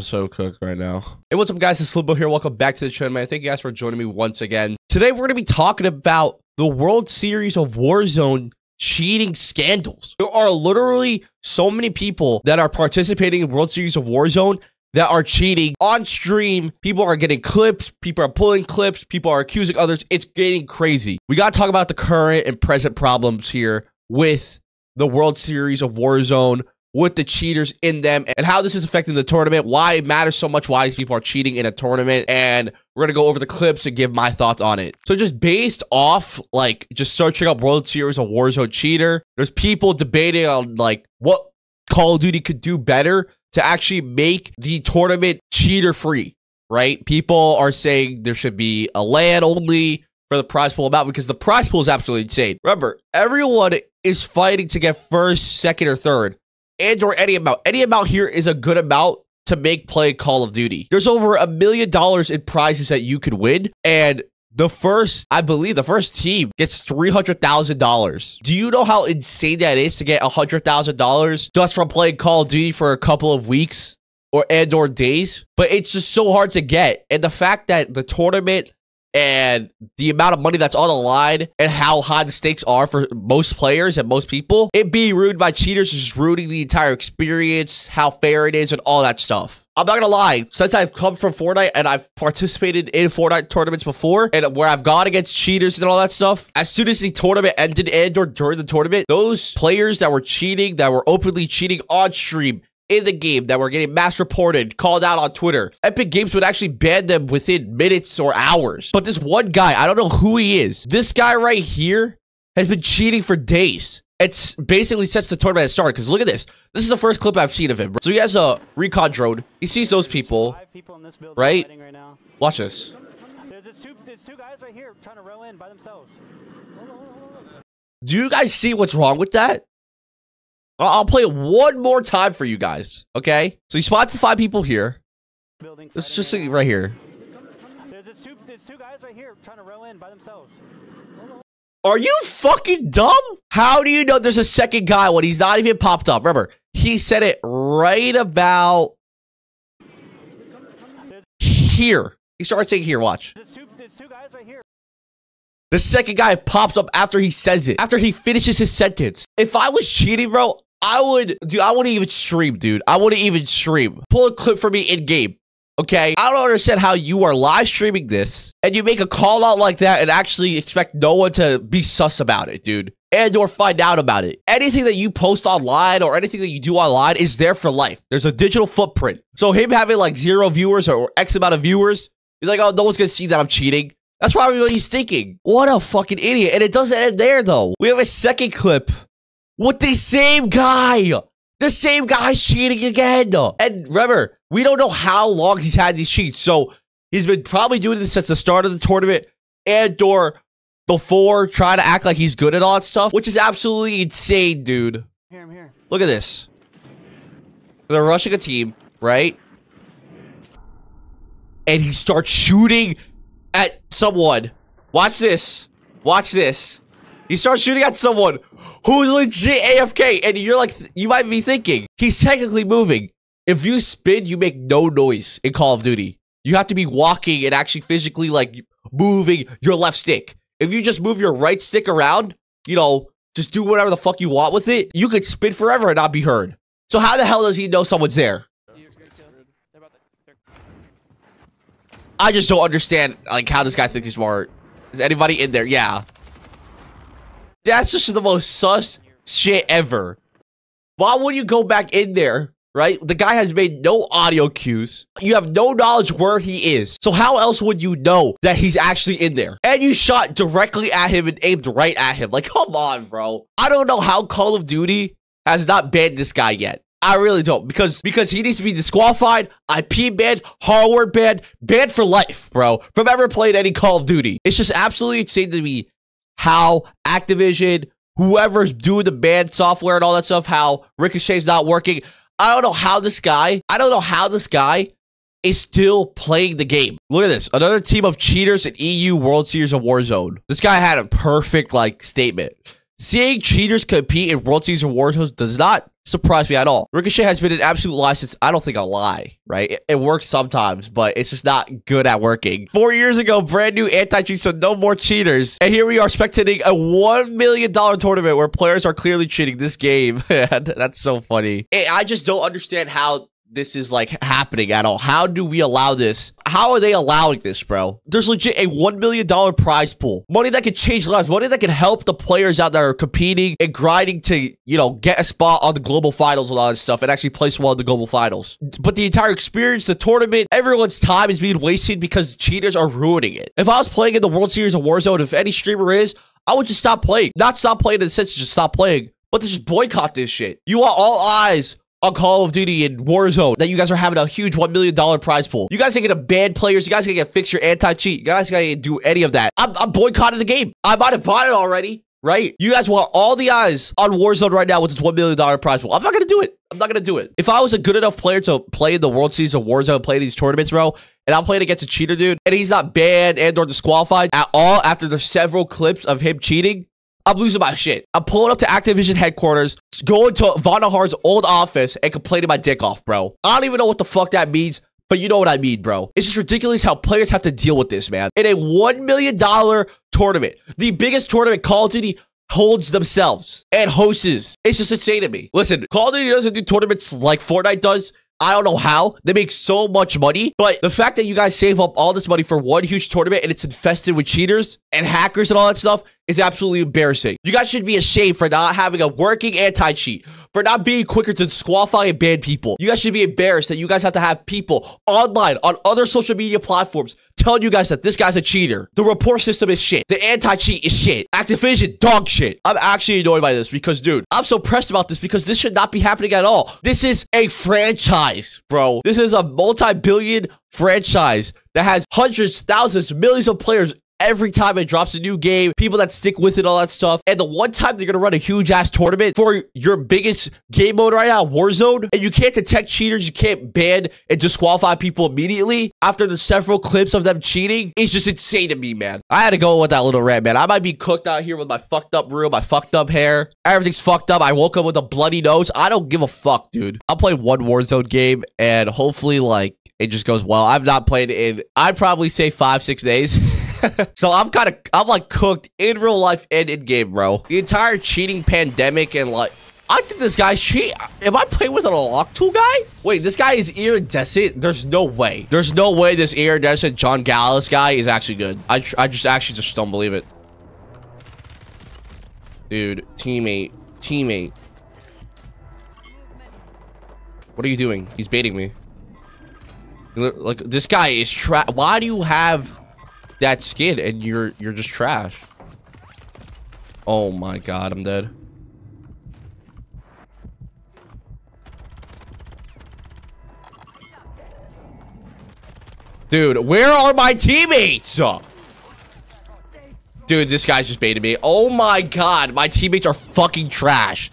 I'm so cooked right now. Hey, what's up, guys? It's Limbo here. Welcome back to the channel, man. Thank you guys for joining me once again. Today, we're going to be talking about the World Series of Warzone cheating scandals. There are literally so many people that are participating in World Series of Warzone that are cheating on stream. People are getting clips. People are pulling clips. People are accusing others. It's getting crazy. We got to talk about the current and present problems here with the World Series of Warzone with the cheaters in them and how this is affecting the tournament, why it matters so much, why these people are cheating in a tournament, and we're gonna go over the clips and give my thoughts on it. So just based off like just searching up World Series of Warzone cheater, there's people debating on like what Call of Duty could do better to actually make the tournament cheater free, right? People are saying there should be a LAN only for the prize pool amount because the prize pool is absolutely insane. Remember, everyone is fighting to get first, second, or third and or any amount. Any amount here is a good amount to make play Call of Duty. There's over a million dollars in prizes that you could win. And the first, I believe, the first team gets $300,000. Do you know how insane that is to get $100,000 just from playing Call of Duty for a couple of weeks? Or and or days, but it's just so hard to get. And the fact that the tournament and the amount of money that's on the line and how high the stakes are for most players and most people, it being ruined by cheaters is just ruining the entire experience, how fair it is, and all that stuff. I'm not gonna lie, since I've come from Fortnite and I've participated in Fortnite tournaments before, and where I've gone against cheaters and all that stuff, as soon as the tournament ended and or during the tournament, those players that were cheating, that were openly cheating on stream, in the game that were getting mass reported, called out on Twitter. Epic Games would actually ban them within minutes or hours. But this one guy, I don't know who he is. This guy right here has been cheating for days. It's basically sets the tournament at start because look at this. This is the first clip I've seen of him. So he has a recon drone. He sees those people, right? Watch this. There's two, there's two guys right here trying to row in by themselves. Do you guys see what's wrong with that? I'll play it one more time for you guys. Okay. So he spots the five people here. Let's just see right here. There's two, there's two guys right here trying to row in by themselves. Are you fucking dumb? How do you know there's a second guy when he's not even popped up? Remember, he said it right about here. He started saying here, watch. There's two, there's two guys right here. The second guy pops up after he says it, after he finishes his sentence. If I was cheating, bro, I would, dude, I wouldn't even stream, dude. I wouldn't even stream. Pull a clip for me in game. Okay, I don't understand how you are live streaming this and you make a call out like that and actually expect no one to be sus about it, dude, and or find out about it. Anything that you post online or anything that you do online is there for life. There's a digital footprint. So him having like zero viewers or X amount of viewers, he's like, oh, no one's gonna see that I'm cheating. That's probably what he's thinking. What a fucking idiot. And it doesn't end there though. We have a second clip with the same guy. The same guy's cheating again. And remember, we don't know how long he's had these cheats. So he's been probably doing this since the start of the tournament and or before trying to act like he's good at all that stuff, which is absolutely insane, dude. Here, I'm here. Look at this. They're rushing a team, right? And he starts shooting at someone. Watch this. Watch this. He starts shooting at someone who's legit AFK, and you're like, you might be thinking, he's technically moving. If you spin, you make no noise in Call of Duty. You have to be walking and actually physically like moving your left stick. If you just move your right stick around, you know, just do whatever the fuck you want with it, you could spin forever and not be heard. So how the hell does he know someone's there? I just don't understand like how this guy thinks he's smart. Is anybody in there? Yeah. That's just the most sus shit ever. Why would you go back in there? Right? The guy has made no audio cues. You have no knowledge where he is. So how else would you know that he's actually in there? And you shot directly at him and aimed right at him. Like, come on, bro. I don't know how Call of Duty has not banned this guy yet. I really don't because because he needs to be disqualified, IP banned, hardware banned, banned for life, bro. From ever playing any Call of Duty. It's just absolutely insane to me how Activision, whoever's doing the banned software and all that stuff, how Ricochet's not working. I don't know how this guy, I don't know how this guy is still playing the game. Look at this. Another team of cheaters in EU World Series of Warzone. This guy had a perfect like statement. Seeing cheaters compete in World Series of Warzone does not surprise me at all. Ricochet has been an absolute lie since I don't think I'll lie, right? It, it works sometimes, but it's just not good at working. Four years ago, brand new anti-cheat, so no more cheaters. And here we are spectating a $1 million tournament where players are clearly cheating this game. That's so funny. I just don't understand how this is like happening at all. How do we allow this? How are they allowing this, bro? There's legit a $1 million prize pool. Money that could change lives. Money that can help the players out that are competing and grinding to, you know, get a spot on the global finals and all that stuff and actually place well in the global finals. But the entire experience, the tournament, everyone's time is being wasted because cheaters are ruining it. If I was playing in the World Series of Warzone, if any streamer is, I would just stop playing. Not stop playing in the sense just stop playing, but to just boycott this shit. You want all eyes on Call of Duty and Warzone that you guys are having a huge $1 million prize pool. You guys going to ban players. You guys going to fix your anti-cheat. You guys going to do any of that. I'm, I'm boycotting the game. I might have bought it already, right? You guys want all the eyes on Warzone right now with this $1 million prize pool. I'm not to do it. I'm not to do it. If I was a good enough player to play in the World Series of Warzone, play these tournaments, bro, and I'm playing against a cheater dude, and he's not banned and or disqualified at all after the several clips of him cheating, I'm losing my shit. I'm pulling up to Activision headquarters, going to Vonderhaar's old office and complaining my dick off, bro. I don't even know what the fuck that means. But you know what I mean, bro. It's just ridiculous how players have to deal with this, man. In a $1 million tournament, the biggest tournament Call of Duty holds themselves and hosts. It's just insane to me. Listen, Call of Duty doesn't do tournaments like Fortnite does. I don't know how. They make so much money. But the fact that you guys save up all this money for one huge tournament and it's infested with cheaters and hackers and all that stuff is absolutely embarrassing. You guys should be ashamed for not having a working anti-cheat, for not being quicker to disqualify and ban people. You guys should be embarrassed that you guys have to have people online on other social media platforms telling you guys that this guy's a cheater. The report system is shit. The anti-cheat is shit. Activision, dog shit. I'm actually annoyed by this because, dude, I'm so pressed about this because this should not be happening at all. This is a franchise, bro. This is a multi-billion franchise that has hundreds, thousands, millions of players every time it drops a new game, people that stick with it, all that stuff. And the one time they're going to run a huge ass tournament for your biggest game mode right now, Warzone, and you can't detect cheaters, you can't ban and disqualify people immediately after the several clips of them cheating, it's just insane to me, man. I had to go with that little rant, man. I might be cooked out here with my fucked up room, my fucked up hair. Everything's fucked up. I woke up with a bloody nose. I don't give a fuck, dude. I'll play one Warzone game and hopefully, like, it just goes well. I've not played in, I'd probably say five, six days. so I'm kind of, I'm like cooked in real life and in game, bro. The entire cheating pandemic and like, I think this guy's cheat. Am I playing with an unlock tool guy? Wait, this guy is iridescent? There's no way. There's no way this iridescent John Gallus guy is actually good. I, I just actually just don't believe it. Dude, teammate, teammate. What are you doing? He's baiting me. Like, this guy is trap. Why do you have that skin and you're you're just trash. Oh my god, I'm dead. Dude, where are my teammates? Dude, this guy's just baited me. Oh my god, my teammates are fucking trash.